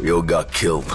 We all got killed.